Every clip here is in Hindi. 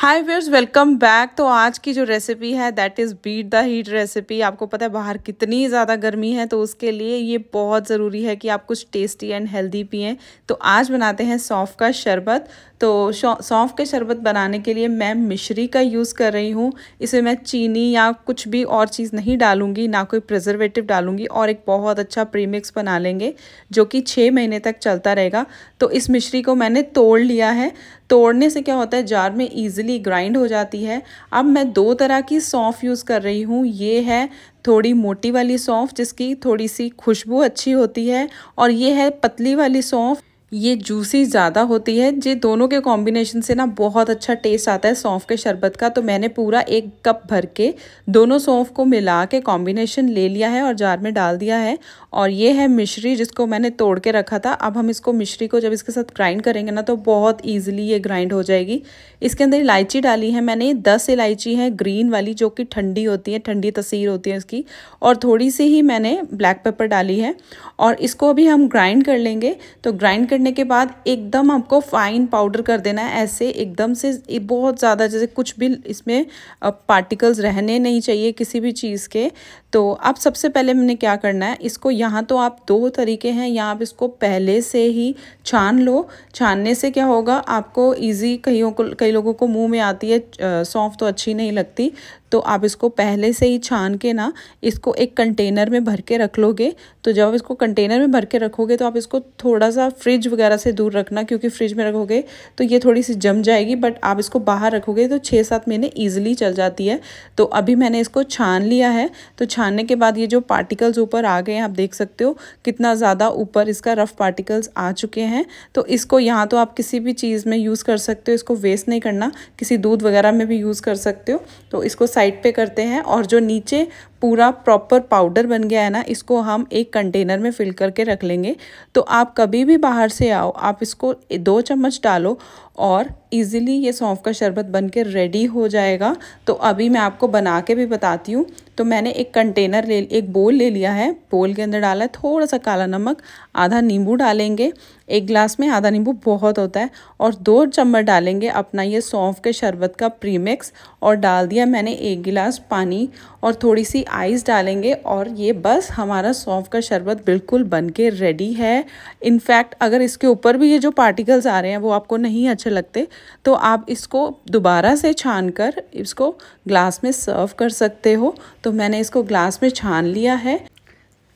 हाय व्यूअर्स वेलकम बैक तो आज की जो रेसिपी है that is beat the heat recipe आपको पता है, बाहर कितनी ज़्यादा गर्मी है तो उसके लिए ये बहुत ज़रूरी है कि आप कुछ टेस्टी एंड हेल्दी पिएँ। तो आज बनाते हैं सौंफ का शरबत। तो सौंफ के शरबत बनाने के लिए मैं मिश्री का यूज़ कर रही हूँ। इसे मैं चीनी या कुछ भी और चीज़ नहीं डालूँगी, ना कोई प्रिजर्वेटिव डालूँगी और एक बहुत अच्छा प्रीमिक्स बना लेंगे, जो कि छः महीने तक चलता रहेगा। तो इस मिश्री को मैंने तोड़ लिया है। तोड़ने से क्या होता है, जार में ईजिली ग्राइंड हो जाती है। अब मैं दो तरह की सौंफ यूज़ कर रही हूँ। ये है थोड़ी मोटी वाली सौंफ जिसकी थोड़ी सी खुशबू अच्छी होती है और ये है पतली वाली सौंफ। ये जूसी ज़्यादा होती है। जे दोनों के कॉम्बिनेशन से ना बहुत अच्छा टेस्ट आता है सौंफ के शरबत का। तो मैंने पूरा एक कप भर के दोनों सौंफ को मिला के कॉम्बिनेशन ले लिया है और जार में डाल दिया है। और ये है मिश्री जिसको मैंने तोड़ के रखा था। अब हम इसको मिश्री को जब इसके साथ ग्राइंड करेंगे ना तो बहुत ईजिली ये ग्राइंड हो जाएगी। इसके अंदर इलायची डाली है मैंने। दस इलायची है ग्रीन वाली जो कि ठंडी होती है, ठंडी तसीर होती है इसकी। और थोड़ी सी ही मैंने ब्लैक पेपर डाली है। और इसको अभी हम ग्राइंड कर लेंगे। तो ग्राइंड कर करने के बाद एकदम आपको फाइन पाउडर कर देना है, ऐसे एकदम से बहुत ज़्यादा, जैसे कुछ भी इसमें पार्टिकल्स रहने नहीं चाहिए किसी भी चीज़ के। तो अब सबसे पहले मैंने क्या करना है, इसको यहाँ तो आप दो तरीके हैं या आप इसको पहले से ही छान लो। छानने से क्या होगा, आपको ईजी कईयों को, कई लोगों को मुँह में आती है सौंफ तो अच्छी नहीं लगती तो आप इसको पहले से ही छान के ना इसको एक कंटेनर में भर के रख लोगे। तो जब इसको कंटेनर में भर के रखोगे तो आप इसको थोड़ा सा फ्रिज वगैरह से दूर रखना क्योंकि फ्रिज में रखोगे तो ये थोड़ी सी जम जाएगी बट आप इसको बाहर रखोगे तो छः सात महीने ईजिली चल जाती है। तो अभी मैंने इसको छान लिया है। तो छानने के बाद ये जो पार्टिकल्स ऊपर आ गए हैं, आप देख सकते हो कितना ज़्यादा ऊपर इसका रफ पार्टिकल्स आ चुके हैं। तो इसको यहाँ तो आप किसी भी चीज़ में यूज़ कर सकते हो, इसको वेस्ट नहीं करना। किसी दूध वगैरह में भी यूज़ कर सकते हो। तो इसको साइड पे करते हैं और जो नीचे पूरा प्रॉपर पाउडर बन गया है ना, इसको हम एक कंटेनर में फिल करके रख लेंगे। तो आप कभी भी बाहर से आओ, आप इसको दो चम्मच डालो और इजीली ये सौंफ का शरबत बन के रेडी हो जाएगा। तो अभी मैं आपको बना के भी बताती हूँ। तो मैंने एक कंटेनर ले, एक बोल ले लिया है। बोल के अंदर डाला है थोड़ा सा काला नमक, आधा नींबू डालेंगे एक गिलास में आधा नींबू बहुत होता है और दो चम्मच डालेंगे अपना ये सौंफ के शरबत का प्रीमिक्स और डाल दिया मैंने एक गिलास पानी और थोड़ी सी आइस डालेंगे और ये बस हमारा सौंफ का शरबत बिल्कुल बन के रेडी है इनफैक्ट अगर इसके ऊपर भी ये जो पार्टिकल्स आ रहे हैं वो आपको नहीं अच्छे लगते तो आप इसको दोबारा से छान कर इसको ग्लास में सर्व कर सकते हो। तो मैंने इसको ग्लास में छान लिया है।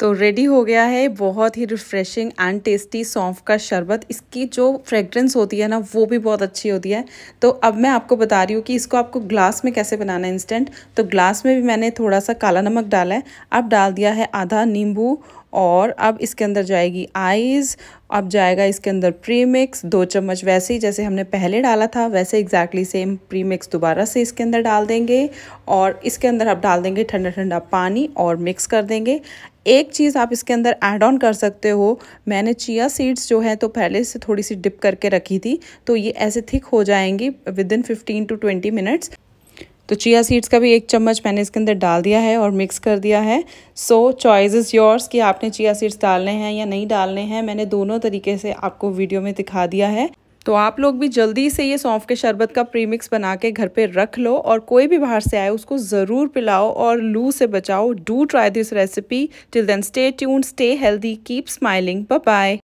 तो रेडी हो गया है, बहुत ही रिफ़्रेशिंग एंड टेस्टी सौंफ का शरबत। इसकी जो फ्रेग्रेंस होती है ना, वो भी बहुत अच्छी होती है। तो अब मैं आपको बता रही हूँ कि इसको आपको ग्लास में कैसे बनाना है इंस्टेंट तो ग्लास में भी मैंने थोड़ा सा काला नमक डाला है। अब डाल दिया है आधा नींबू और अब इसके अंदर जाएगी आइज़ अब जाएगा इसके अंदर प्रीमिक्स दो चम्मच वैसे ही जैसे हमने पहले डाला था, वैसे एग्जैक्टली सेम प्रीमिक्स दोबारा से इसके अंदर डाल देंगे। और इसके अंदर अब डाल देंगे ठंडा ठंडा पानी और मिक्स कर देंगे। एक चीज़ आप इसके अंदर ऐड ऑन कर सकते हो। मैंने चिया सीड्स जो है तो पहले से थोड़ी सी डिप करके रखी थी तो ये ऐसे थिक हो जाएँगी within fifteen to twenty minutes तो चिया सीड्स का भी एक चम्मच मैंने इसके अंदर डाल दिया है और मिक्स कर दिया है। सो चॉइस इज़ योर्स कि आपने चिया सीड्स डालने हैं या नहीं डालने हैं। मैंने दोनों तरीके से आपको वीडियो में दिखा दिया है। तो आप लोग भी जल्दी से ये सौंफ के शरबत का प्रीमिक्स बना के घर पे रख लो और कोई भी बाहर से आए उसको ज़रूर पिलाओ और लू से बचाओ। Do try this recipe till then stay tune stay healthy keep smiling bye